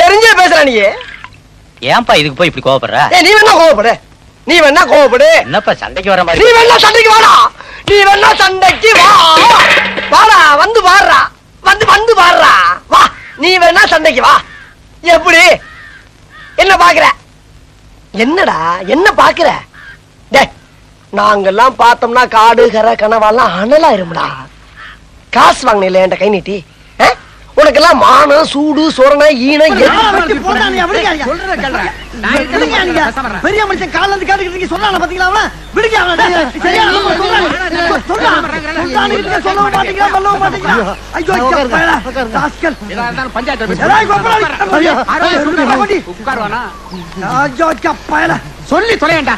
தெரிஞ்சே பேசுற நீ. ஏன்பா இதுக்கு போய் இப்படி கோவப்படுற? நீ வேணா கோவப்படு. நீ வேணா கோவப்படு. என்னப்பா சண்டைக்கு வர நீ மாதிரி வேணா சண்டைக்கு வாடா. நீ வேணா சண்டைக்கு வா. வாடா வந்து பாடுறா. வந்து வந்து பாடுறா. வா நீ வேணா சண்டைக்கு வா. எப்படி? என்ன பாக்குற என்னடா? என்ன பாக்குற டேய் நாங்கெல்லாம் பார்த்தோம்னா காடு கரை கனவாலாம் அனலாயிரும்டா காசு வாங்கினில்ல என்கிட்ட கை நீட்டி? உனக்கெல்லாம் மானம் சூடு சொரணை எது- பெரிய மனுஷன் கால இருந்து கேட்டுக்கிட்டு பாத்தீங்களா விடுங்க மாட்டீங்களா? மாட்டீங்களா? ஐயோ ராஸ்கல். சொல்லி தொலையண்டா.